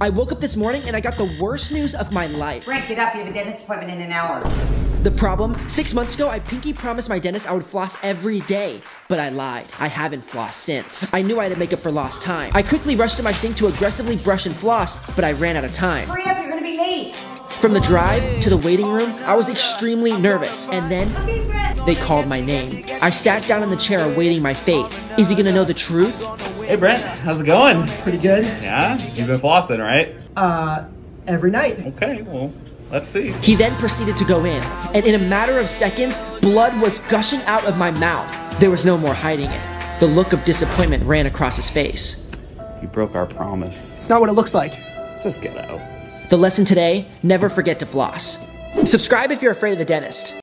I woke up this morning and I got the worst news of my life. Brent, get up. You have a dentist appointment in an hour. The problem? Six months ago, I pinky promised my dentist I would floss every day. But I lied. I haven't flossed since. I knew I had to make up for lost time. I quickly rushed to my sink to aggressively brush and floss, but I ran out of time. Hurry up, you're gonna be late. From the drive to the waiting room, I was extremely nervous. And then they called my name. I sat down in the chair awaiting my fate. Is he gonna know the truth? Hey Brent, how's it going? Pretty good. Yeah, you've been flossing, right? Uh, every night. Okay, well, let's see. He then proceeded to go in, and in a matter of seconds, blood was gushing out of my mouth. There was no more hiding it. The look of disappointment ran across his face. You broke our promise. It's not what it looks like. Just get out. The lesson today never forget to floss. Subscribe if you're afraid of the dentist.